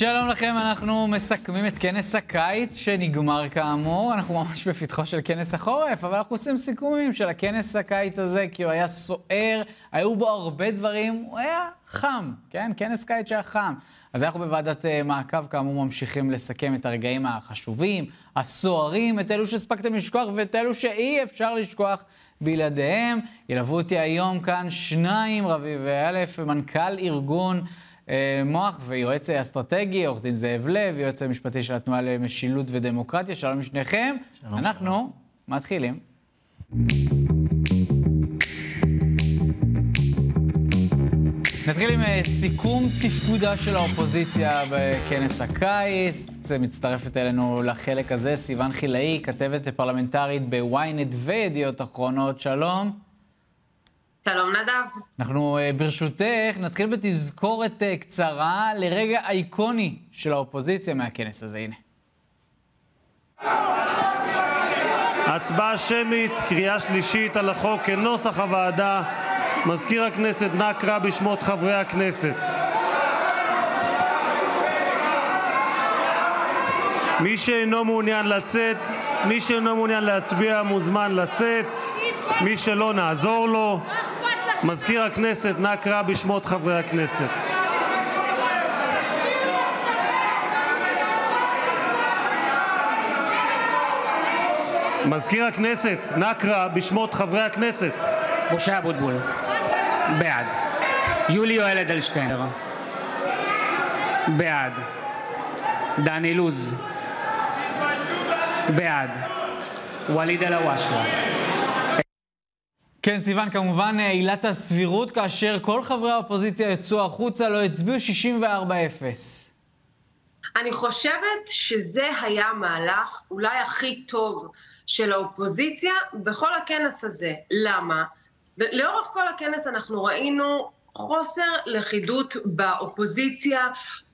שלום לכם, אנחנו מסכמים את כנס הקיץ שנגמר כאמור. אנחנו ממש בפתחו של כנס החורף, אבל אנחנו עושים סיכומים של הכנס הקיץ הזה, כי הוא היה סוער, היו בו הרבה דברים, הוא היה חם, כן? כנס קיץ שהיה חם. אז אנחנו בוועדת אה, מעקב, כאמור, ממשיכים לסכם את הרגעים החשובים, הסוערים, את אלו שהספקתם לשכוח ואת אלו שאי אפשר לשכוח בלעדיהם. ילוו אותי היום כאן שניים, רביב א', מנכ"ל ארגון... אה, מוח ויועץ אסטרטגי, עורך דין זאב לב, יועץ המשפטי של התנועה למשילות ודמוקרטיה. שלום לשניכם. שלום. אנחנו שלום. מתחילים. נתחיל עם אה, סיכום תפקודה של האופוזיציה בכנס הקיץ. זה מצטרפת אלינו לחלק הזה, סיון חילאי, כתבת פרלמנטרית בוויינט וידיעות אחרונות. שלום. שלום נדב. אנחנו אה, ברשותך נתחיל בתזכורת אה, קצרה לרגע אייקוני של האופוזיציה מהכנס הזה, הנה. הצבעה שמית, קריאה שלישית על החוק כנוסח הוועדה. מזכיר הכנסת, נא קרא בשמות חברי הכנסת. מי שאינו מעוניין לצאת, מי שאינו מעוניין להצביע מוזמן לצאת. מי שלא, נעזור לו. מזכיר הכנסת, נא קרא בשמות חברי הכנסת. מזכיר הכנסת, נא קרא בשמות חברי הכנסת. משה אבוטבול, בעד. יולי יואל אדלשטיין, בעד. דן אילוז, בעד. ואליד אלהואשלה כן, סיוון, כמובן אה, עילת הסבירות, כאשר כל חברי האופוזיציה יצאו החוצה, לא הצביעו 64-0. אני חושבת שזה היה המהלך אולי הכי טוב של האופוזיציה בכל הכנס הזה. למה? לאורך כל הכנס אנחנו ראינו חוסר לכידות באופוזיציה.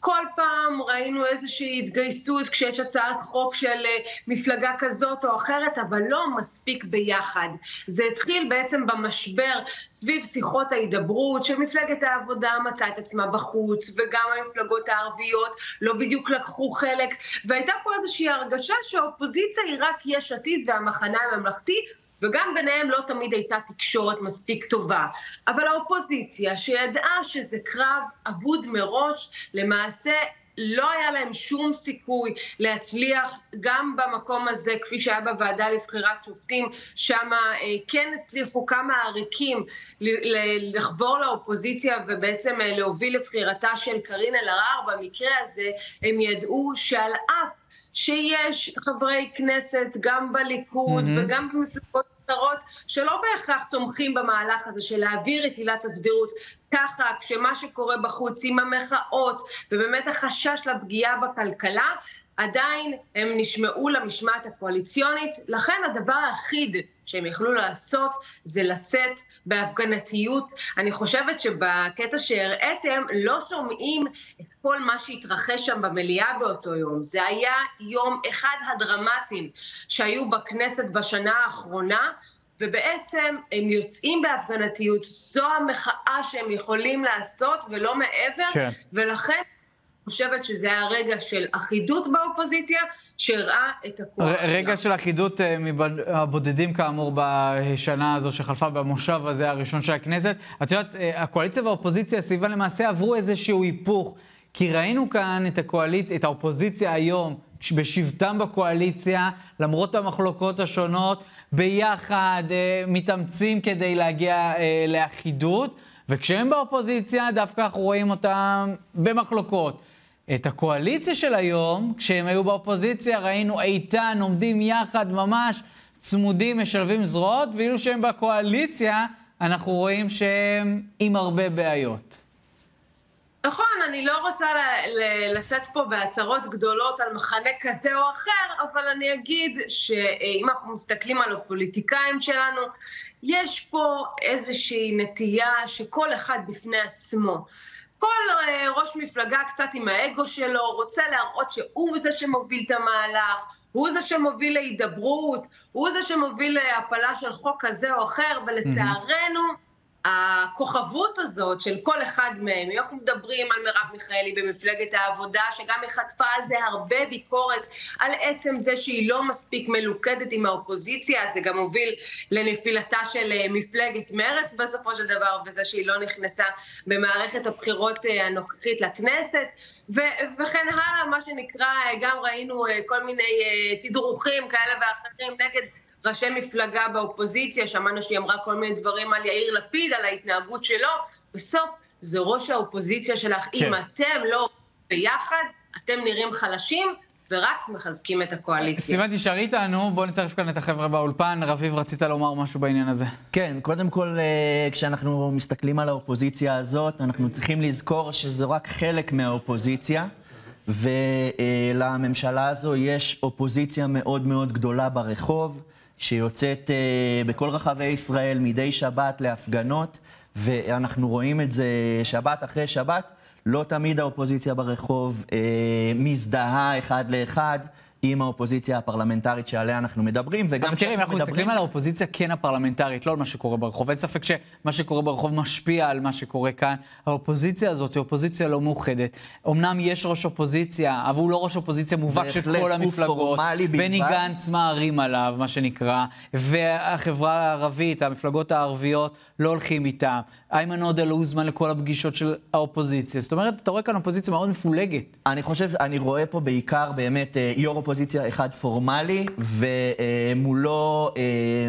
כל פעם ראינו איזושהי התגייסות כשיש הצעת חוק של אה, מפלגה כזאת או אחרת, אבל לא מספיק ביחד. זה התחיל בעצם במשבר סביב שיחות ההידברות, שמפלגת העבודה מצאה את עצמה בחוץ, וגם המפלגות הערביות לא בדיוק לקחו חלק, והייתה פה איזושהי הרגשה שהאופוזיציה היא רק יש עתיד והמחנה הממלכתי, וגם ביניהם לא תמיד הייתה תקשורת מספיק טובה. אבל האופוזיציה, שידעה שזה קרב אבוד מראש, למעשה לא היה להם שום סיכוי להצליח גם במקום הזה, כפי שהיה בוועדה לבחירת שופטים, שם אה, כן הצליחו כמה עריקים לחבור לאופוזיציה ובעצם אה, להוביל לבחירתה של קארין אלהרר. במקרה הזה הם ידעו שעל אף שיש חברי כנסת גם בליכוד mm-hmm. וגם במפלגות אחרות שלא בהכרח תומכים במהלך הזה של להעביר את עילת הסבירות ככה כשמה שקורה בחוץ עם המחאות ובאמת החשש לפגיעה בכלכלה עדיין הם נשמעו למשמעת הקואליציונית, לכן הדבר היחיד שהם יכלו לעשות זה לצאת בהפגנתיות. אני חושבת שבקטע שהראיתם לא שומעים את כל מה שהתרחש שם במליאה באותו יום. זה היה יום אחד הדרמטיים שהיו בכנסת בשנה האחרונה. ובעצם הם יוצאים בהפגנתיות, זו המחאה שהם יכולים לעשות ולא מעבר, כן. ולכן חושבת שזה היה רגע של אחידות באופוזיציה, שהראה את הכוח שלה. רגע של אחידות אה, מהבודדים כאמור בשנה הזו שחלפה במושב הזה הראשון של הכנסת. את יודעת, אה, הקואליציה והאופוזיציה סביבה למעשה עברו איזשהו היפוך. כי ראינו כאן את הקואליציה, את האופוזיציה היום, בשבתם בקואליציה, למרות המחלוקות השונות, ביחד אה, מתאמצים כדי להגיע אה, לאחידות, וכשהם באופוזיציה, דווקא אנחנו רואים אותם במחלוקות. את הקואליציה של היום, כשהם היו באופוזיציה, ראינו איתן, עומדים יחד, ממש צמודים, משלבים זרועות, ואילו שהם בקואליציה, אנחנו רואים שהם עם הרבה בעיות. נכון, אני לא רוצה לצאת פה בהצהרות גדולות על מחנה כזה או אחר, אבל אני אגיד שאם אנחנו מסתכלים על הפוליטיקאים שלנו, יש פה איזושהי נטייה שכל אחד בפני עצמו. כל אה, ראש מפלגה קצת עם האגו שלו, רוצה להראות שהוא זה שמוביל את המהלך, הוא זה שמוביל להידברות, הוא זה שמוביל להפלה של חוק כזה או אחר, ולצערנו, הכוכבות הזאת של כל אחד מהם, אנחנו מדברים על מרב מיכאלי במפלגת העבודה, שגם היא חטפה על זה הרבה ביקורת, על עצם זה שהיא לא מספיק מלוכדת עם האופוזיציה, זה גם הוביל לנפילתה של אה, מפלגת מרץ בסופו של דבר, וזה שהיא לא נכנסה במערכת הבחירות אה, הנוכחית לכנסת, ו- וכן הלאה, מה שנקרא, גם ראינו כל מיני תדרוכים כאלה ואחרים נגד ראשי מפלגה באופוזיציה, שמענו שהיא אמרה כל מיני דברים על יאיר לפיד, על ההתנהגות שלו, בסוף זה ראש האופוזיציה שלך. כן. אם אתם לא ביחד, אתם נראים חלשים. ורק מחזקים את הקואליציה. סיוון, תשארי איתנו, בואו נצרף כאן את החבר'ה באולפן. רביב, רצית לומר משהו בעניין הזה. כן, קודם כל, אה, כשאנחנו מסתכלים על האופוזיציה הזאת, אנחנו צריכים לזכור שזו רק חלק מהאופוזיציה, ולממשלה הזו יש אופוזיציה מאוד מאוד גדולה ברחוב. שיוצאת uh, בכל רחבי ישראל מדי שבת להפגנות, ואנחנו רואים את זה שבת אחרי שבת. לא תמיד האופוזיציה ברחוב uh, מזדהה אחד לאחד. עם האופוזיציה הפרלמנטרית שעליה אנחנו מדברים, וגם אבל תראה, אם אנחנו מדברים... מסתכלים על האופוזיציה כן הפרלמנטרית, לא על מה שקורה ברחוב, אין ספק שמה שקורה ברחוב משפיע על מה שקורה כאן. האופוזיציה הזאת היא אופוזיציה לא מאוחדת. אמנם יש ראש אופוזיציה, אבל הוא לא ראש אופוזיציה מובהק של כל המפלגות. בני גנץ מערים עליו, מה שנקרא, והחברה הערבית, המפלגות הערביות, לא הולכים איתם. איימן עודה לא הוזמן לכל הפגישות של האופוזיציה. זאת אומרת, אתה רואה כאן אופוזיציה מאוד מפולגת. אני חושב, אני רואה פה בעיקר באמת אה, יו"ר אופוזיציה אחד פורמלי, ומולו אה,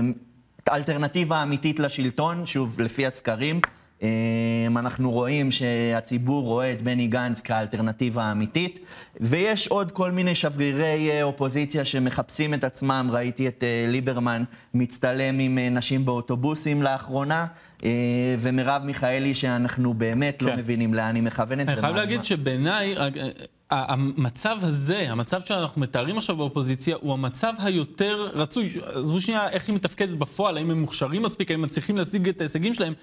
אלטרנטיבה אמיתית לשלטון, שוב, לפי הסקרים. אה, אנחנו רואים שהציבור רואה את בני גנץ כאלטרנטיבה האמיתית, ויש עוד כל מיני שברירי אופוזיציה שמחפשים את עצמם. ראיתי את ליברמן מצטלם עם נשים באוטובוסים לאחרונה. אה, ומרב מיכאלי, שאנחנו באמת לא כן. לא מבינים לאן היא מכוונת. אני חייב להגיד שבעיניי, אה, המצב הזה, המצב שאנחנו מתארים עכשיו באופוזיציה, הוא המצב היותר רצוי. עזבו שנייה איך היא מתפקדת בפועל, האם הם מוכשרים מספיק, האם מצליחים להשיג את ההישגים שלהם,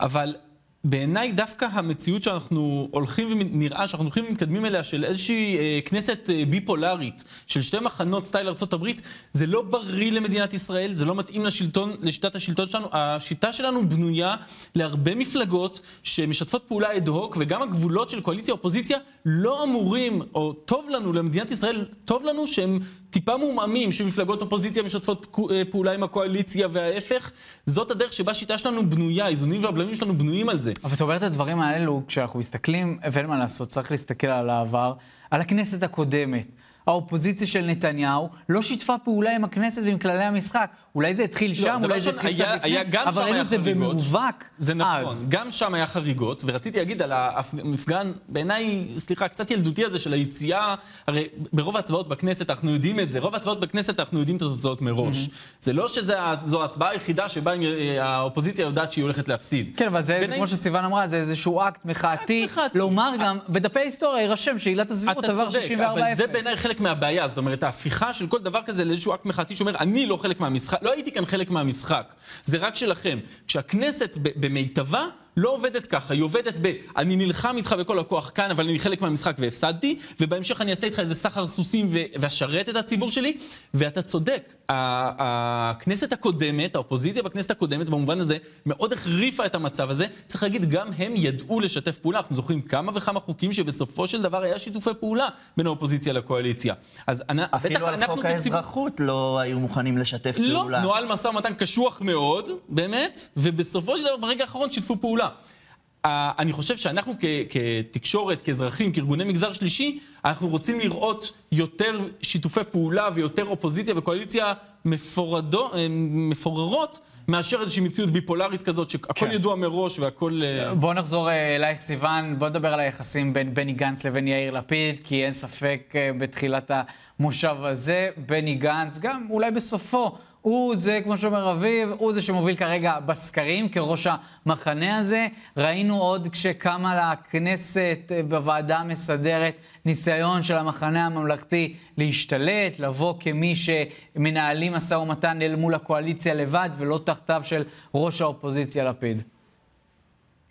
אבל בעיניי דווקא המציאות שאנחנו הולכים ונראה שאנחנו הולכים ומתקדמים אליה של איזושהי אה, כנסת אה, ביפולרית של שתי מחנות סטייל ארה"ב זה לא בריא למדינת ישראל, זה לא מתאים לשלטון, לשיטת השלטון שלנו. השיטה שלנו בנויה להרבה מפלגות שמשתפות פעולה אד הוק וגם הגבולות של קואליציה אופוזיציה לא אמורים, או טוב לנו למדינת ישראל, טוב לנו שהם טיפה מעומעמים שמפלגות אופוזיציה משתפות אה, פעולה עם הקואליציה וההפך. זאת הדרך שבה השיטה שלנו בנויה, האיזונים והבלמים שלנו בנויים על זה. אבל אתה אומר את הדברים האלו, כשאנחנו מסתכלים, ואין מה לעשות, צריך להסתכל על העבר, על הכנסת הקודמת. האופוזיציה של נתניהו לא שיתפה פעולה עם הכנסת ועם כללי המשחק. אולי זה התחיל לא, שם, לא, אולי זה, זה התחיל קצת לפני, אבל ראינו את זה במובהק זה נכון, אז. גם שם היה חריגות, ורציתי להגיד על המפגן, בעיניי, סליחה, קצת ילדותי הזה של היציאה, הרי ברוב ההצבעות בכנסת אנחנו יודעים את זה, רוב ההצבעות בכנסת אנחנו יודעים את התוצאות מראש. Mm-hmm. זה לא שזו ההצבעה היחידה שבה האופוזיציה יודעת שהיא הולכת להפסיד. כן, אבל זה, בעיני... זה כמו שסיוון אמרה, זה איזשהו אקט מחאתי. לומר גם, בדפי ההיסטוריה יירשם שעילת הסבירות עבר 64-0. אבל זה בעיניי חלק מהבעיה, זאת אומרת, ההפיכה של כל דבר כזה לאיזשהו אקט מחאתי שאומר, אני לא חלק מהמשחק, לא הייתי כאן חלק מהמשחק, זה רק שלכם. כשהכנסת במיטבה, לא עובדת ככה, היא עובדת ב... אני נלחם איתך בכל הכוח כאן, אבל אני חלק מהמשחק והפסדתי, ובהמשך אני אעשה איתך איזה סחר סוסים ו... ואשרת את הציבור שלי, ואתה צודק. הכנסת הקודמת, האופוזיציה בכנסת הקודמת, במובן הזה, מאוד החריפה את המצב הזה. צריך להגיד, גם הם ידעו לשתף פעולה. אנחנו זוכרים כמה וכמה חוקים שבסופו של דבר היה שיתופי פעולה בין האופוזיציה לקואליציה. אז אפילו על חוק האזרחות בציב... לא היו מוכנים לשתף לא, פעולה. לא, נוהל משא ומתן קשוח מאוד, באמת, ובסופו של דבר, ברגע האחרון שיתפו פעולה. אני חושב שאנחנו כתקשורת, כאזרחים, כארגוני מגזר שלישי, אנחנו רוצים לראות יותר שיתופי פעולה ויותר אופוזיציה וקואליציה מפורדו, אה, מפוררות מאשר איזושהי מציאות ביפולרית כזאת, שהכל כן. ידוע מראש והכל... אה, בואו נחזור אה, אלייך, סיוון. בואו נדבר על היחסים בין בני גנץ לבין יאיר לפיד, כי אין ספק בתחילת המושב הזה, בני גנץ, גם אולי בסופו, הוא זה, כמו שאומר אביב, הוא זה שמוביל כרגע בסקרים כראש המחנה הזה. ראינו עוד כשקמה לכנסת אה, בוועדה המסדרת ניסיון של המחנה הממלכתי להשתלט, לבוא כמי שמנהלים משא ומתן אל מול הקואליציה לבד ולא תחתיו של ראש האופוזיציה לפיד.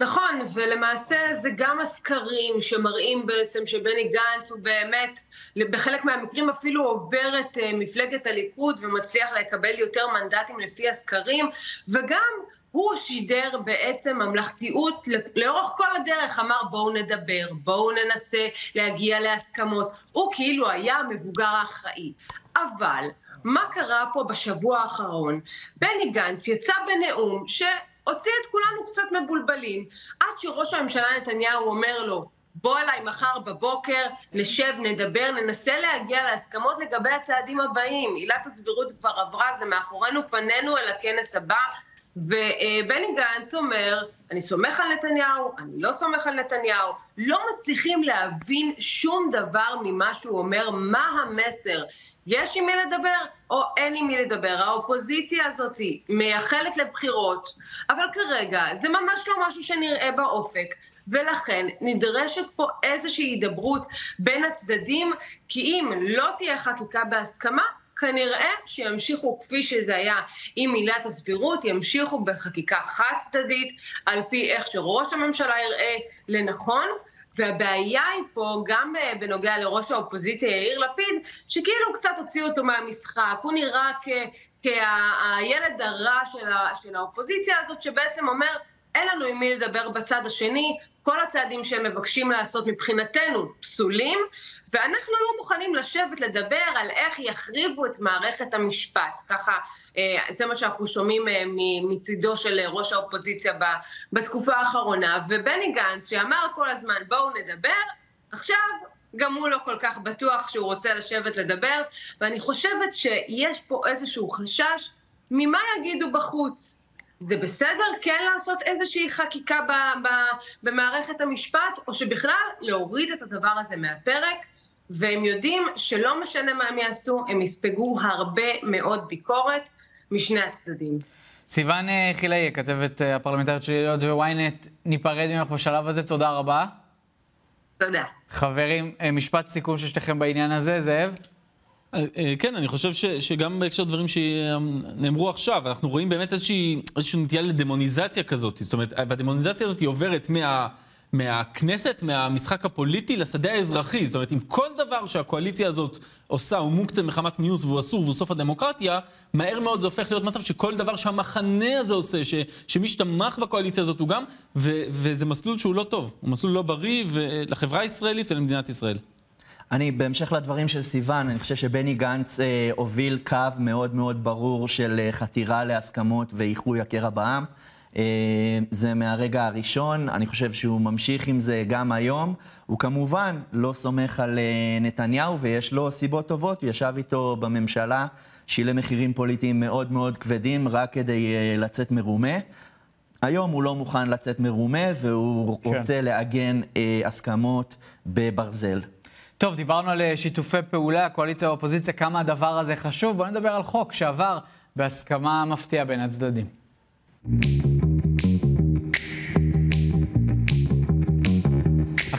נכון, ולמעשה זה גם הסקרים שמראים בעצם שבני גנץ הוא באמת, בחלק מהמקרים אפילו עובר את אה, מפלגת הליכוד ומצליח לקבל יותר מנדטים לפי הסקרים, וגם הוא שידר בעצם ממלכתיות לאורך כל הדרך, אמר בואו נדבר, בואו ננסה להגיע להסכמות, הוא כאילו היה המבוגר האחראי. אבל מה קרה פה בשבוע האחרון? בני גנץ יצא בנאום ש... הוציא את כולנו קצת מבולבלים, עד שראש הממשלה נתניהו אומר לו, בוא אליי מחר בבוקר, נשב, נדבר, ננסה להגיע להסכמות לגבי הצעדים הבאים. עילת הסבירות כבר עברה, זה מאחורינו, פנינו אל הכנס הבא, ובני גנץ אומר, אני סומך על נתניהו, אני לא סומך על נתניהו, לא מצליחים להבין שום דבר ממה שהוא אומר, מה המסר. יש עם מי לדבר או אין עם מי לדבר. האופוזיציה הזאת מייחלת לבחירות, אבל כרגע זה ממש לא משהו שנראה באופק. ולכן נדרשת פה איזושהי הידברות בין הצדדים, כי אם לא תהיה חקיקה בהסכמה, כנראה שימשיכו כפי שזה היה עם עילת הסבירות, ימשיכו בחקיקה חד צדדית, על פי איך שראש הממשלה יראה לנכון, והבעיה היא פה, גם אה, בנוגע לראש האופוזיציה יאיר לפיד, שכאילו קצת הוציאו אותו מהמשחק, הוא נראה כהילד הרע של, של האופוזיציה הזאת, שבעצם אומר, אין לנו עם מי לדבר בצד השני, כל הצעדים שהם מבקשים לעשות מבחינתנו פסולים, ואנחנו לא מוכנים לשבת לדבר על איך יחריבו את מערכת המשפט. ככה, אה, זה מה שאנחנו שומעים אה, מצידו של ראש האופוזיציה בתקופה האחרונה, ובני גנץ, שאמר כל הזמן בואו נדבר, עכשיו גם הוא לא כל כך בטוח שהוא רוצה לשבת לדבר, ואני חושבת שיש פה איזשהו חשש ממה יגידו בחוץ. זה בסדר כן לעשות איזושהי חקיקה במערכת המשפט, או שבכלל להוריד את הדבר הזה מהפרק, והם יודעים שלא משנה מה הם יעשו, הם יספגו הרבה מאוד ביקורת משני הצדדים. סיוון אה, חילאי, כתבת אה, הפרלמנטרית של ידיעות וויינט, ניפרד ממך בשלב הזה, תודה רבה. תודה. חברים, אה, משפט סיכום של שתיכם בעניין הזה, זאב? כן, אני חושב ש, שגם בהקשר דברים שנאמרו עכשיו, אנחנו רואים באמת איזושהי, איזושהי נטייה לדמוניזציה כזאת. זאת אומרת, והדמוניזציה הזאת היא עוברת מה... מהכנסת, מהמשחק הפוליטי, לשדה האזרחי. זאת אומרת, אם כל דבר שהקואליציה הזאת עושה הוא מוקצה מחמת מיוס והוא אסור והוא סוף הדמוקרטיה, מהר מאוד זה הופך להיות מצב שכל דבר שהמחנה הזה עושה, ש, שמי שתמך בקואליציה הזאת הוא גם, ו, וזה מסלול שהוא לא טוב. הוא מסלול לא בריא לחברה הישראלית ולמדינת ישראל. אני, בהמשך לדברים של סיון, אני חושב שבני גנץ אה, הוביל קו מאוד מאוד ברור של אה, חתירה להסכמות ואיחוי הקרע בעם. אה, זה מהרגע הראשון, אני חושב שהוא ממשיך עם זה גם היום. הוא כמובן לא סומך על אה, נתניהו ויש לו סיבות טובות, הוא ישב איתו בממשלה, שילם מחירים פוליטיים מאוד מאוד כבדים רק כדי אה, לצאת מרומה. היום הוא לא מוכן לצאת מרומה והוא כן. רוצה לעגן אה, הסכמות בברזל. טוב, דיברנו על שיתופי פעולה, קואליציה ואופוזיציה, כמה הדבר הזה חשוב. בואו נדבר על חוק שעבר בהסכמה מפתיעה בין הצדדים.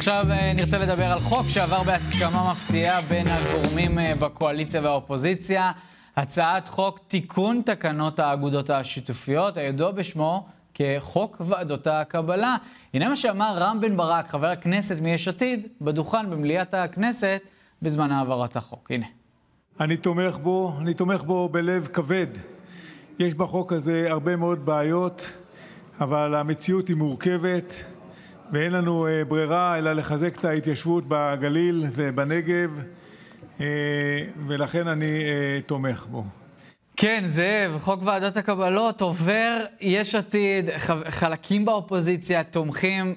עכשיו אה, נרצה לדבר על חוק שעבר בהסכמה מפתיעה בין הגורמים אה, בקואליציה והאופוזיציה. הצעת חוק תיקון תקנות האגודות השיתופיות, הידוע בשמו כחוק ועדות הקבלה. הנה מה שאמר רם בן ברק, חבר הכנסת מיש עתיד, בדוכן במליאת הכנסת בזמן העברת החוק. הנה. אני תומך בו, אני תומך בו בלב כבד. יש בחוק הזה הרבה מאוד בעיות, אבל המציאות היא מורכבת, ואין לנו אה, ברירה אלא לחזק את ההתיישבות בגליל ובנגב, אה, ולכן אני אה, תומך בו. כן, זאב, חוק ועדת הקבלות עובר, יש עתיד, חלקים באופוזיציה תומכים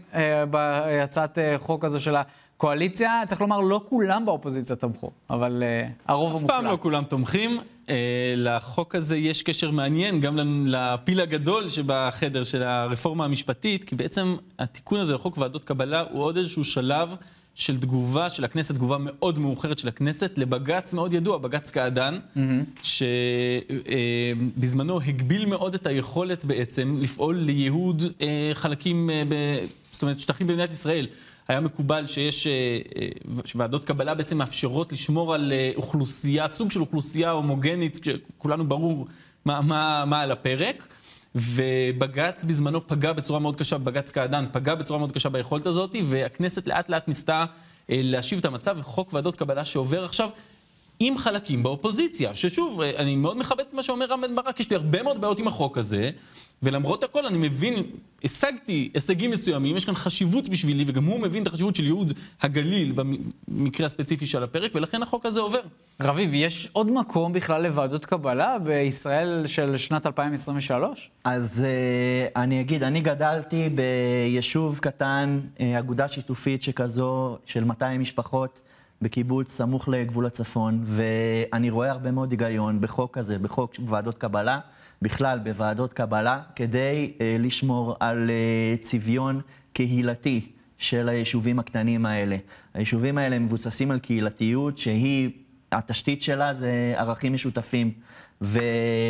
בהצעת חוק הזו של הקואליציה. צריך לומר, לא כולם באופוזיציה תמכו, אבל אה, הרוב המוחלט. אף פעם לא כולם תומכים. אה, לחוק הזה יש קשר מעניין גם לפיל הגדול שבחדר של הרפורמה המשפטית, כי בעצם התיקון הזה לחוק ועדות קבלה הוא עוד איזשהו שלב. של תגובה של הכנסת, תגובה מאוד מאוחרת של הכנסת, לבג"ץ מאוד ידוע, בג"ץ קעדאן, mm-hmm. שבזמנו אה, הגביל מאוד את היכולת בעצם לפעול לייהוד אה, חלקים, אה, ב, זאת אומרת, שטחים במדינת ישראל. היה מקובל שיש, שוועדות קבלה בעצם מאפשרות לשמור על אוכלוסייה, סוג של אוכלוסייה הומוגנית, כשכולנו ברור מה, מה, מה על הפרק. ובג"ץ בזמנו פגע בצורה מאוד קשה, בג"ץ קעדאן פגע בצורה מאוד קשה ביכולת הזאת, והכנסת לאט לאט ניסתה אה, להשיב את המצב, וחוק ועדות קבלה שעובר עכשיו, עם חלקים באופוזיציה, ששוב, אה, אני מאוד מכבד את מה שאומר רם בן ברק, יש לי הרבה מאוד בעיות עם החוק הזה, ולמרות הכל אני מבין, השגתי הישגים מסוימים, יש כאן חשיבות בשבילי, וגם הוא מבין את החשיבות של ייהוד הגליל במקרה הספציפי של הפרק, ולכן החוק הזה עובר. רביב, יש עוד מקום בכלל לוועדות קבלה בישראל של שנת 2023? אז uh, אני אגיד, אני גדלתי ביישוב קטן, uh, אגודה שיתופית שכזו, של 200 משפחות. בקיבוץ סמוך לגבול הצפון, ואני רואה הרבה מאוד היגיון בחוק הזה, בחוק ועדות קבלה, בכלל בוועדות קבלה, כדי אה, לשמור על אה, צביון קהילתי של היישובים הקטנים האלה. היישובים האלה מבוססים על קהילתיות שהיא, התשתית שלה זה ערכים משותפים. ו...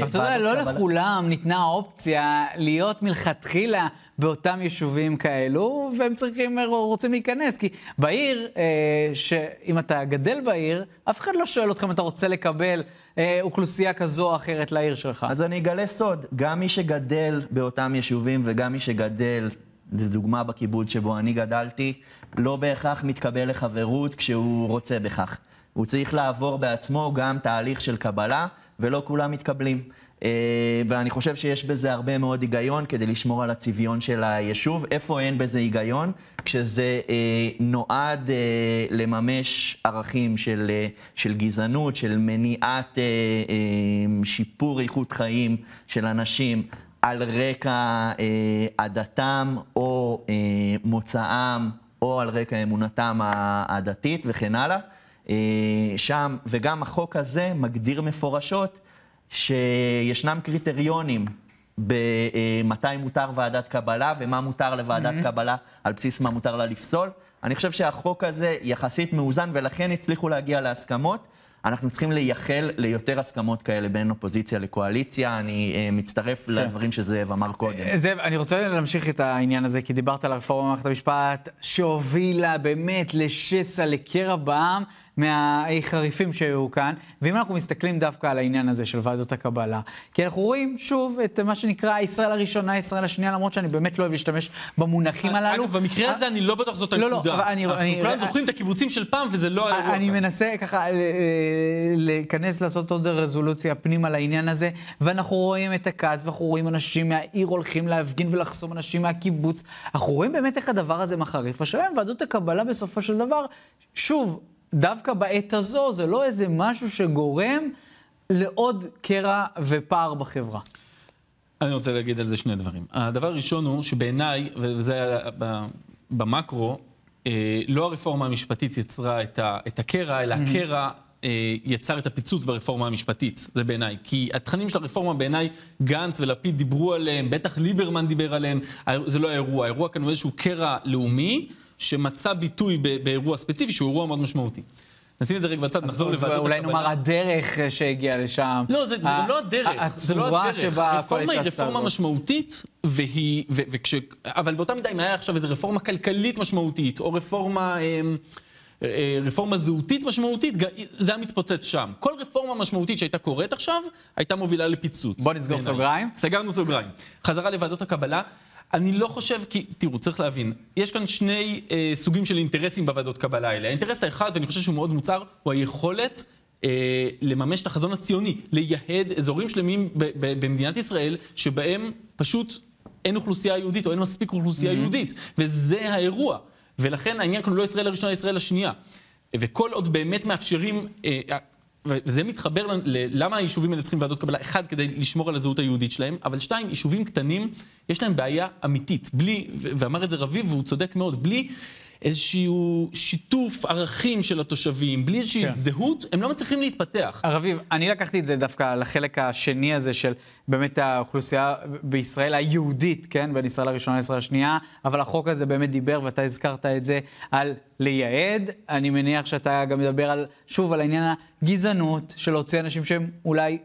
אבל אתה יודע, לא קבלה... לכולם ניתנה האופציה להיות מלכתחילה באותם יישובים כאלו, והם צריכים, רוצים להיכנס. כי בעיר, אה, שאם אתה גדל בעיר, אף אחד לא שואל אותך אם אתה רוצה לקבל אה, אוכלוסייה כזו או אחרת לעיר שלך. אז אני אגלה סוד, גם מי שגדל באותם יישובים וגם מי שגדל... לדוגמה בקיבוץ שבו אני גדלתי, לא בהכרח מתקבל לחברות כשהוא רוצה בכך. הוא צריך לעבור בעצמו גם תהליך של קבלה, ולא כולם מתקבלים. אה, ואני חושב שיש בזה הרבה מאוד היגיון כדי לשמור על הצביון של היישוב. איפה אין בזה היגיון? כשזה אה, נועד אה, לממש ערכים של, אה, של גזענות, של מניעת אה, אה, שיפור איכות חיים של אנשים על רקע אה, עדתם או אה, מוצאם או על רקע אמונתם הדתית וכן הלאה. אה, שם, וגם החוק הזה מגדיר מפורשות שישנם קריטריונים במתי מותר ועדת קבלה ומה מותר לוועדת mm-hmm. קבלה, על בסיס מה מותר לה לפסול. אני חושב שהחוק הזה יחסית מאוזן ולכן הצליחו להגיע להסכמות. אנחנו צריכים לייחל ליותר הסכמות כאלה בין אופוזיציה לקואליציה. אני uh, מצטרף כן. לדברים שזאב אמר קודם. אה, זאב, אני רוצה להמשיך את העניין הזה, כי דיברת על הרפורמה במערכת המשפט, שהובילה באמת לשסע, לקרע בעם. מהחריפים שהיו כאן, ואם אנחנו מסתכלים דווקא על העניין הזה של ועדות הקבלה, כי אנחנו רואים שוב את מה שנקרא ישראל הראשונה, ישראל השנייה, למרות שאני באמת לא אוהב להשתמש במונחים הללו. אגב, במקרה הזה אני לא בטוח זאת הנקודה. לא, לא, אני... אנחנו כולנו זוכרים את הקיבוצים של פעם, וזה לא האירוע. אני מנסה ככה להיכנס, לעשות עוד רזולוציה פנימה לעניין הזה, ואנחנו רואים את הכעס, ואנחנו רואים אנשים מהעיר הולכים להפגין ולחסום אנשים מהקיבוץ. אנחנו רואים באמת איך הדבר הזה מחריף. השאלה אם ועדות הקבלה בסופו של דבר, שוב, דווקא בעת הזו זה לא איזה משהו שגורם לעוד קרע ופער בחברה. אני רוצה להגיד על זה שני דברים. הדבר הראשון הוא שבעיניי, וזה במקרו, אה, לא הרפורמה המשפטית יצרה את הקרע, אלא הקרע אה, יצר את הפיצוץ ברפורמה המשפטית, זה בעיניי. כי התכנים של הרפורמה בעיניי, גנץ ולפיד דיברו עליהם, בטח ליברמן דיבר עליהם, זה לא האירוע. האירוע כאן הוא איזשהו קרע לאומי. שמצא ביטוי באירוע ספציפי, שהוא אירוע מאוד משמעותי. נשים את זה רגע בצד, נחזור לוועדות הקבלה. אולי נאמר הדרך שהגיעה לשם. לא, זה, זה לא הדרך. זה לא הדרך. הרפורמה היא רפורמה משמעותית, והיא, וכש, אבל באותה מידה, אם היה עכשיו איזו רפורמה כלכלית משמעותית, או רפורמה... אמ, אה, רפורמה זהותית משמעותית, זה היה מתפוצץ שם. כל רפורמה משמעותית שהייתה קורית עכשיו, הייתה מובילה לפיצוץ. בוא נסגור סוגריים. סגרנו סוגריים. חזרה לוועדות הקבלה. אני לא חושב, כי, תראו, צריך להבין, יש כאן שני אה, סוגים של אינטרסים בוועדות קבלה האלה. האינטרס האחד, ואני חושב שהוא מאוד מוצהר, הוא היכולת אה, לממש את החזון הציוני, לייהד אזורים שלמים ב- ב- במדינת ישראל, שבהם פשוט אין אוכלוסייה יהודית, או אין מספיק אוכלוסייה mm-hmm. יהודית, וזה האירוע. ולכן העניין כאן הוא לא ישראל הראשונה, ישראל השנייה. וכל עוד באמת מאפשרים, אה, וזה מתחבר ללמה היישובים האלה צריכים ועדות קבלה, אחד, כדי לשמור על הזהות היהודית שלהם, אבל שתיים, יישובים קטנים, יש להם בעיה אמיתית. בלי, ואמר את זה רביב, והוא צודק מאוד, בלי איזשהו שיתוף ערכים של התושבים, בלי איזושהי כן. זהות, הם לא מצליחים להתפתח. רביב, אני לקחתי את זה דווקא לחלק השני הזה של באמת האוכלוסייה בישראל היהודית, כן? בין ישראל הראשונה לישראל השנייה, אבל החוק הזה באמת דיבר, ואתה הזכרת את זה, על לייעד. אני מניח שאתה גם מדבר על, שוב, על עניין הגזענות, של להוציא אנשים שהם אולי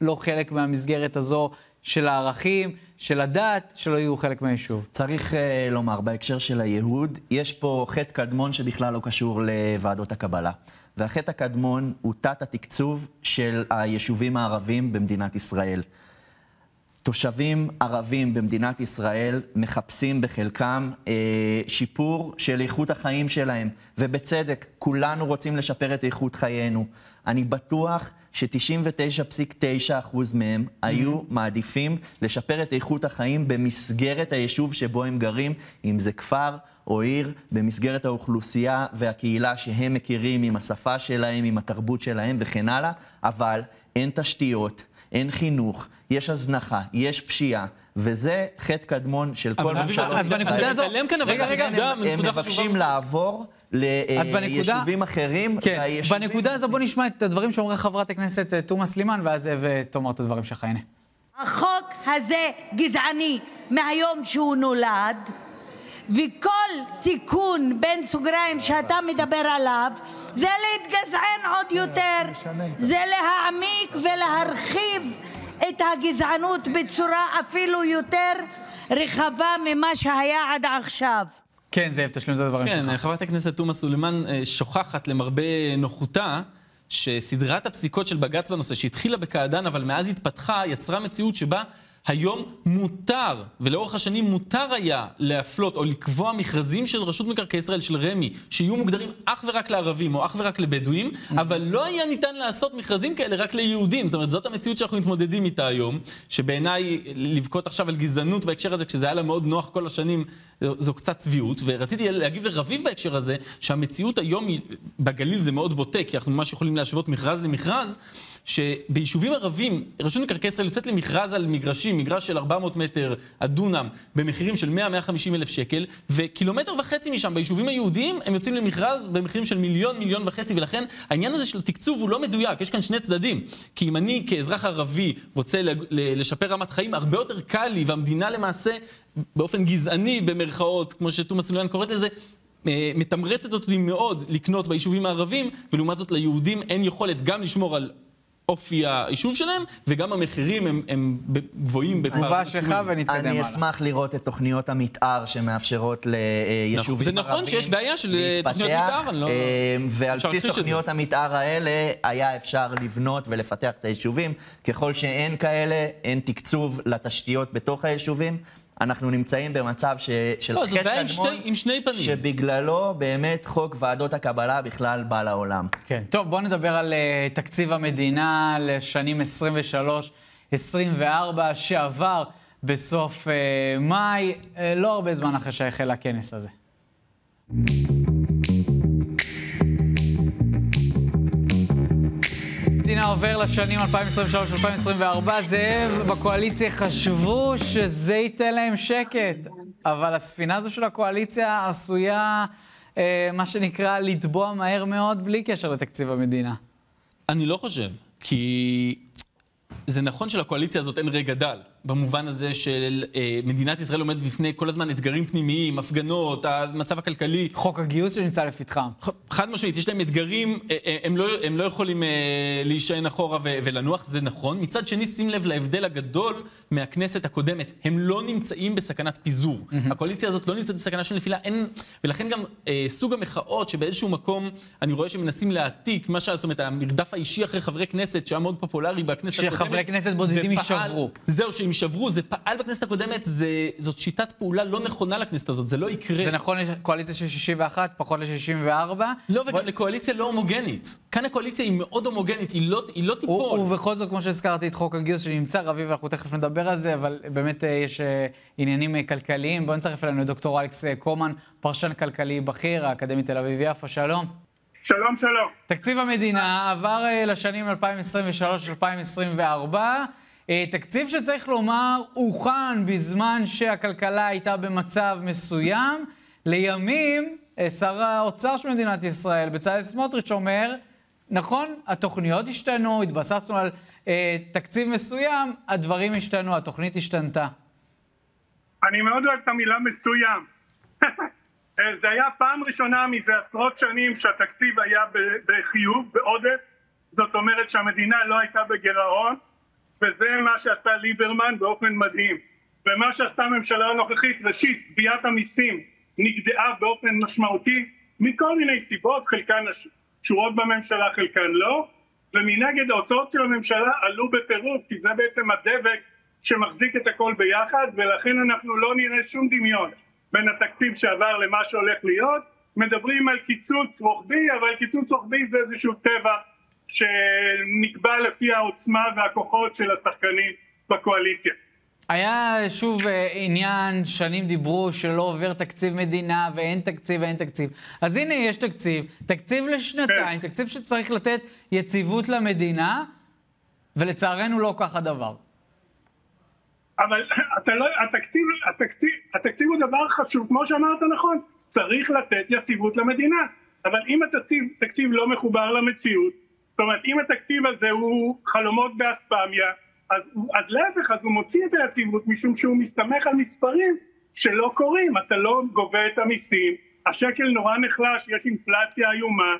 לא חלק מהמסגרת הזו של הערכים, של הדת, שלא יהיו חלק מהיישוב. צריך uh, לומר, בהקשר של הייהוד, יש פה חטא קדמון שבכלל לא קשור לוועדות הקבלה. והחטא הקדמון הוא תת-התקצוב של היישובים הערבים במדינת ישראל. תושבים ערבים במדינת ישראל מחפשים בחלקם אה, שיפור של איכות החיים שלהם, ובצדק, כולנו רוצים לשפר את איכות חיינו. אני בטוח ש-99.9% מהם היו מעדיפים לשפר את איכות החיים במסגרת היישוב שבו הם גרים, אם זה כפר או עיר, במסגרת האוכלוסייה והקהילה שהם מכירים, עם השפה שלהם, עם התרבות שלהם וכן הלאה, אבל אין תשתיות. אין חינוך, יש הזנחה, יש פשיעה, וזה חטא קדמון של כל ממשלות אז בנקודה הזו- אבל רגע, רגע, הם מבקשים. לעבור ליישובים אחרים. כן, בנקודה הזו בוא נשמע את הדברים שאומרה חברת הכנסת אה, תומא סלימאן, ואז תאמר את הדברים שלך, הנה. החוק הזה גזעני מהיום שהוא נולד, וכל תיקון בין סוגריים שאתה מדבר עליו זה להתגזען עוד יותר, זה להעמיק ולהרחיב את הגזענות בצורה אפילו יותר רחבה ממה שהיה עד עכשיו. כן, זאב, תשלים את הדברים כן, שלך. חברת הכנסת תומא סלימאן אה, שוכחת למרבה נוחותה שסדרת הפסיקות של בג"ץ בנושא, שהתחילה בקעדאן, אבל מאז התפתחה, יצרה מציאות שבה היום מותר, ולאורך השנים מותר היה להפלות או לקבוע מכרזים של רשות מקרקעי ישראל, של רמ"י, שיהיו מוגדרים אך ורק לערבים או אך ורק לבדואים, אבל לא היה ניתן לעשות מכרזים כאלה רק ליהודים. זאת אומרת, זאת המציאות שאנחנו מתמודדים איתה היום, שבעיניי לבכות עכשיו על גזענות בהקשר הזה, כשזה היה לה מאוד נוח כל השנים, זו, זו קצת צביעות. ורציתי להגיב לרביב בהקשר הזה, שהמציאות היום היא, בגליל זה מאוד בוטה, כי אנחנו ממש יכולים להשוות מכרז למכרז, שביישובים ערבים, רשות מקרקעי ישראל יוצאת למכרז על מגרשים, מגרש של 400 מטר, הדונם, במחירים של 100-150 אלף שקל, וקילומטר וחצי משם, ביישובים היהודיים, הם יוצאים למכרז במחירים של מיליון, מיליון וחצי, ולכן העניין הזה של תקצוב הוא לא מדויק, יש כאן שני צדדים. כי אם אני כאזרח ערבי רוצה לשפר רמת חיים, הרבה יותר קל לי, והמדינה למעשה, באופן גזעני במרכאות, כמו שתומא סלימאן קוראת לזה, אה, מתמרצת אותי מאוד לקנות ביישובים הערבים, ולעומת זאת ליהודים אין יכולת גם לשמור על אופי היישוב שלהם, וגם המחירים הם, הם גבוהים בפערים תגובה שלך. ונתקדם אני הלאה. אשמח לראות את תוכניות המתאר שמאפשרות ליישובים נכון. זה נכון שיש בעיה של, אה, להתפתח, תוכניות מתאר, אני לא- אה, ועל בסיס. תוכניות המתאר האלה היה אפשר לבנות ולפתח את היישובים. ככל שאין כאלה, אין תקצוב לתשתיות בתוך היישובים. אנחנו נמצאים במצב ש... של לא, זו חטא בעיה עם קדמון, שתי- עם שני פנים. שבגללו באמת חוק ועדות הקבלה בכלל בא לעולם. כן. טוב, בואו נדבר על uh, תקציב המדינה לשנים 23-24, שעבר בסוף uh, מאי, uh, לא הרבה זמן אחרי שהחל הכנס הזה. המדינה עובר לשנים 2023-2024. זאב, בקואליציה חשבו שזה ייתן להם שקט, אבל הספינה הזו של הקואליציה עשויה, אה, מה שנקרא, לטבוע מהר מאוד בלי קשר לתקציב המדינה. אני לא חושב, כי זה נכון שלקואליציה הזאת אין רגע דל, במובן הזה של אה, מדינת ישראל עומדת בפני כל הזמן אתגרים פנימיים, הפגנות, המצב הכלכלי. חוק הגיוס שנמצא לפתחם. חד משמעית, יש להם אתגרים, אה, אה, הם לא, הם לא יכולים אה, להישען אחורה ו- ולנוח, זה נכון. מצד שני, שים לב להבדל הגדול מהכנסת הקודמת. הם לא נמצאים בסכנת פיזור. הקואליציה הזאת לא נמצאת בסכנה של נפילה, אין... ולכן גם אה, סוג המחאות שבאיזשהו מקום, אני רואה שמנסים להעתיק, מה שה... זאת אומרת, המרדף האישי אחרי חברי כנסת, שהיה מאוד פופולרי בכנסת הקודמת. שחברי כנסת בודדים יישברו. זהו, שהם יישברו, זה פעל בכנסת הקודמת, זה, זאת שיטת פעולה לא נכונה לכנסת הזאת, זה לא יקרה. זה נכון לקואליציה של 61, פחות ל-64. לא, וגם לקואליציה לא הומוגנית. כאן הקואליציה היא מאוד הומוגנית, היא לא, היא לא תיפול. ובכל זאת, כמו שהזכרתי את חוק הגיוס שנמצא, רביב, אנחנו תכף נדבר על זה, אבל באמת אה, יש אה, עניינים אה, כלכליים. בואו נצרף אלינו את דוקטור אלכס קומן, פרשן כלכלי בכיר, האקדמית תל אביב-יפו, שלום. שלום שלום. תקציב המדינה עבר לשנים 2023-2024. אה, תקציב שצריך לומר הוכן בזמן שהכלכלה הייתה במצב מסוים. לימים, אה, שר האוצר של מדינת ישראל, בצלאל סמוטריץ', אומר, נכון, התוכניות השתנו, התבססנו על אה, תקציב מסוים, הדברים השתנו, התוכנית השתנתה. אני מאוד אוהב את המילה מסוים. זה היה פעם ראשונה מזה עשרות שנים שהתקציב היה בחיוב, בעודף. זאת אומרת שהמדינה לא הייתה בגירעון, וזה מה שעשה ליברמן באופן מדהים. ומה שעשתה הממשלה הנוכחית, ראשית, גביית המיסים נגדעה באופן משמעותי, מכל מיני סיבות, חלקן קשורות בממשלה, חלקן לא, ומנגד ההוצאות של הממשלה עלו בטירוף, כי זה בעצם הדבק שמחזיק את הכל ביחד, ולכן אנחנו לא נראה שום דמיון בין התקציב שעבר למה שהולך להיות. מדברים על קיצוץ רוחבי, אבל קיצוץ רוחבי זה איזשהו טבע שנקבע לפי העוצמה והכוחות של השחקנים בקואליציה. היה שוב אה, עניין, שנים דיברו שלא עובר תקציב מדינה ואין תקציב ואין תקציב. אז הנה יש תקציב, תקציב לשנתיים, כן. תקציב שצריך לתת יציבות למדינה, ולצערנו לא כך הדבר. אבל אתה לא, התקציב, התקציב, התקציב הוא דבר חשוב, כמו שאמרת נכון, צריך לתת יציבות למדינה. אבל אם התקציב תקציב לא מחובר למציאות, זאת אומרת אם התקציב הזה הוא חלומות באספמיה, אז, אז להפך, אז הוא מוציא את היציבות משום שהוא מסתמך על מספרים שלא קורים, אתה לא גובה את המיסים, השקל נורא נחלש, יש אינפלציה איומה,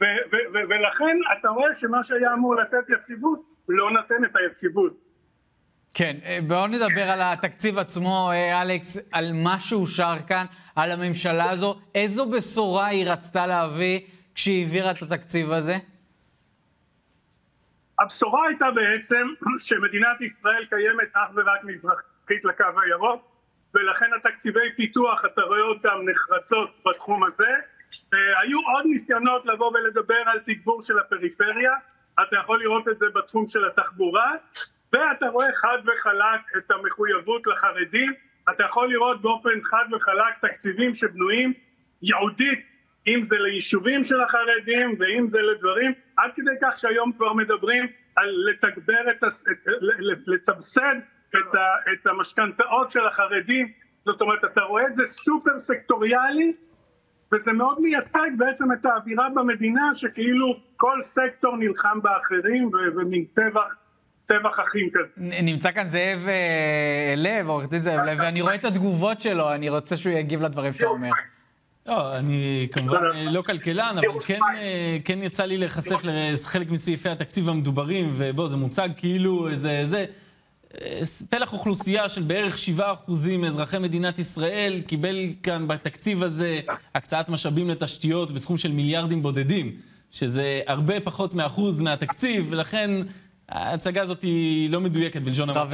ו- ו- ו- ולכן אתה רואה שמה שהיה אמור לתת יציבות לא נותן את היציבות. כן, אה, בואו נדבר על התקציב עצמו, אה, אלכס, על מה שאושר כאן, על הממשלה הזו. איזו בשורה היא רצתה להביא כשהיא העבירה את התקציב הזה? הבשורה הייתה בעצם שמדינת ישראל קיימת אך ורק מזרחית לקו הירוק ולכן התקציבי פיתוח אתה רואה אותם נחרצות בתחום הזה. אה, היו עוד ניסיונות לבוא ולדבר על תגבור של הפריפריה. אתה יכול לראות את זה בתחום של התחבורה. ואתה רואה חד וחלק את המחויבות לחרדים. אתה יכול לראות באופן חד וחלק תקציבים שבנויים ייעודית אם זה ליישובים של החרדים ואם זה לדברים עד כדי כך שהיום כבר מדברים על לתגבר את, הס- לסבסד את, ה, את המשכנתאות של החרדים. זאת אומרת אתה רואה את זה סופר סקטוריאלי וזה מאוד מייצג בעצם את האווירה במדינה שכאילו כל סקטור נלחם באחרים ו- ומין טבח טבח אחים כזה. נמצא כאן זאב אה, לב, עורך דין זאב לב, ואני רואה את התגובות שלו, אני רוצה שהוא יגיב לדברים שאתה אומר. לא, אני כמובן אה, לא כלכלן, אבל כן, אה, כן יצא לי להיחשף לחלק מסעיפי התקציב המדוברים, ובוא, זה מוצג כאילו איזה... זה, אה, פלח אוכלוסייה של בערך 7% מאזרחי מדינת ישראל קיבל כאן בתקציב הזה הקצאת משאבים לתשתיות בסכום של מיליארדים בודדים, שזה הרבה פחות מאחוז מהתקציב, ולכן ההצגה הזאת היא לא מדויקת בלשון המעטה.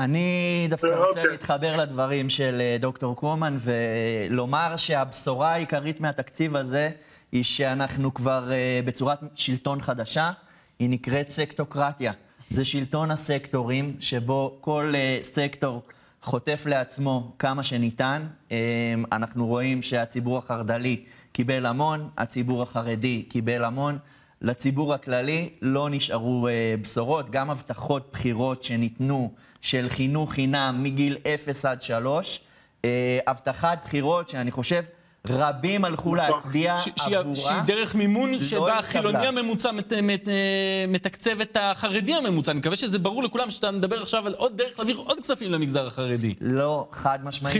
אני דווקא אה, רוצה אוקיי. להתחבר לדברים של אה, דוקטור קרומן ולומר שהבשורה העיקרית מהתקציב הזה היא שאנחנו כבר אה, בצורת שלטון חדשה, היא נקראת סקטוקרטיה. זה שלטון הסקטורים, שבו כל סקטור חוטף לעצמו כמה שניתן. אנחנו רואים שהציבור החרד"לי קיבל המון, הציבור החרדי קיבל המון. לציבור הכללי לא נשארו בשורות, גם הבטחות בחירות שניתנו של חינוך חינם מגיל 0 עד 3, אה, הבטחת בחירות שאני חושב רבים הלכו להצביע ש- שהיא- עבורה. שהיא דרך מימון לא שבה. החילוני הממוצע מת, מת, מתקצב את החרדי הממוצע. אני מקווה שזה ברור לכולם שאתה מדבר עכשיו על עוד דרך להעביר עוד כספים למגזר החרדי. לא, חד משמעית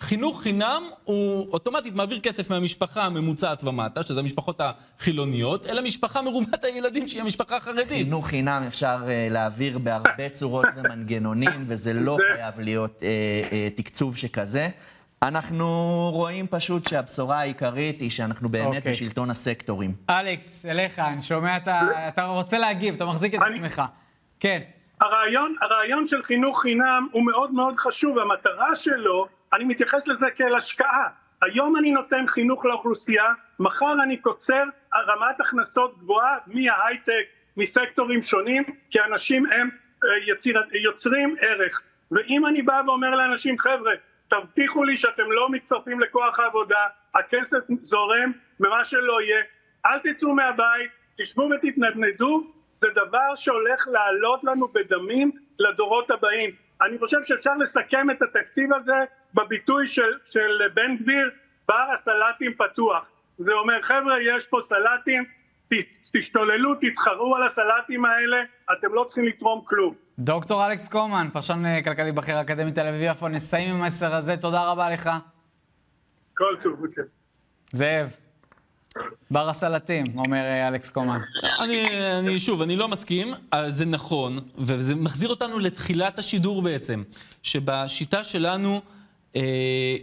חינוך לא. חינם, הוא אוטומטית מעביר כסף מהמשפחה הממוצעת ומטה, שזה המשפחות החילוניות, אל המשפחה מרובת הילדים שהיא המשפחה החרדית. חינוך חינם אפשר אה, להעביר בהרבה צורות ומנגנונים, וזה לא חייב להיות אה, אה, תקצוב שכזה. אנחנו רואים פשוט שהבשורה העיקרית היא שאנחנו באמת אוקיי. בשלטון הסקטורים. אלכס, אליך, אני שומע, אתה, אתה רוצה להגיב, אתה מחזיק את אני- עצמך. כן. הרעיון, הרעיון של חינוך חינם הוא מאוד מאוד חשוב, המטרה שלו, אני מתייחס לזה כאל השקעה. היום אני נותן חינוך לאוכלוסייה, מחר אני קוצר רמת הכנסות גבוהה מההייטק, מסקטורים שונים, כי אנשים הם אה, יציר, יוצרים ערך. ואם אני בא ואומר לאנשים, חבר'ה, תבטיחו לי שאתם לא מצטרפים לכוח העבודה, הכסף זורם במה שלא יהיה, אל תצאו מהבית, תשבו ותתנדנדו, זה דבר שהולך לעלות לנו בדמים לדורות הבאים. אני חושב שאפשר לסכם את התקציב הזה בביטוי של, של בן גביר, בר הסלטים פתוח. זה אומר, חבר'ה, יש פה סלטים, תשתוללו, תתחרו על הסלטים האלה, אתם לא צריכים לתרום כלום. דוקטור אלכס קומן, פרשן אה, כלכלי בכיר אקדמית תל אביב-יפו, נסיים עם המסר הזה, תודה רבה לך. כל טוב, כן. זאב, בר הסלטים, אומר אה, אלכס קומן. אני, אני, שוב, אני לא מסכים, אבל זה נכון, וזה מחזיר אותנו לתחילת השידור בעצם, שבשיטה שלנו, אה,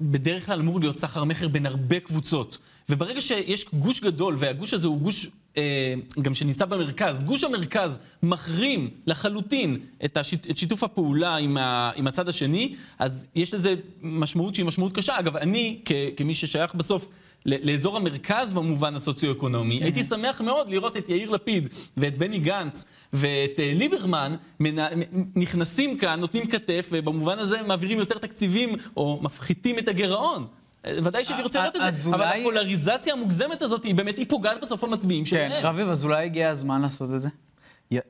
בדרך כלל אמור להיות סחר מכר בין הרבה קבוצות. וברגע שיש גוש גדול, והגוש הזה הוא גוש אה, גם שניצב במרכז, גוש המרכז מחרים לחלוטין את, השיט, את שיתוף הפעולה עם, ה, עם הצד השני, אז יש לזה משמעות שהיא משמעות קשה. אגב, אני, כ, כמי ששייך בסוף לאזור המרכז במובן הסוציו-אקונומי, mm-hmm. הייתי שמח מאוד לראות את יאיר לפיד ואת בני גנץ ואת uh, ליברמן מנ... נכנסים כאן, נותנים כתף, ובמובן הזה מעבירים יותר תקציבים או מפחיתים את הגירעון. ודאי שהייתי רוצה לראות את זה, אבל הפולריזציה המוגזמת הזאת, היא באמת, היא פוגעת בסוף במצביעים שלהם. כן, רביב, אז אולי הגיע הזמן לעשות את זה?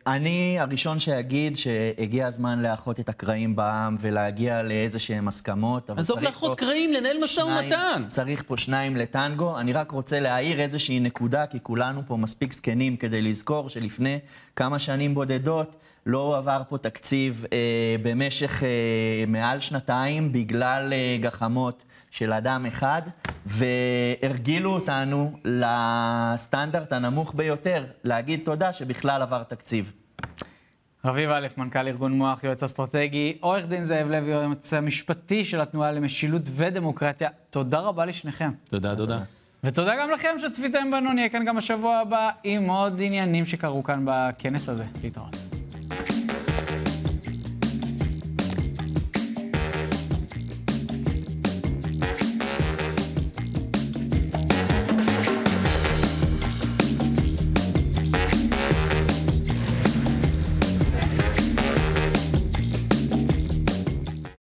אני הראשון שיגיד שהגיע הזמן לאחות את הקרעים בעם ולהגיע לאיזה שהם הסכמות. עזוב לאחות קרעים, לנהל משא ומתן. צריך פה שניים לטנגו. אני רק רוצה להעיר איזושהי נקודה, כי כולנו פה מספיק זקנים כדי לזכור שלפני כמה שנים בודדות לא עבר פה תקציב אה, במשך אה, מעל שנתיים בגלל אה, גחמות של אדם אחד, והרגילו אותנו לסטנדרט הנמוך ביותר, להגיד תודה שבכלל עבר תקציב. רביב א', מנכ"ל ארגון מוח, יועץ אסטרטגי, עורך דין זאב לוי, יועץ המשפטי של התנועה למשילות ודמוקרטיה. תודה רבה לשניכם. תודה, תודה. ותודה גם לכם שצפיתם בנו, נהיה כאן גם בשבוע הבא עם עוד עניינים שקרו כאן בכנס הזה. להתראות.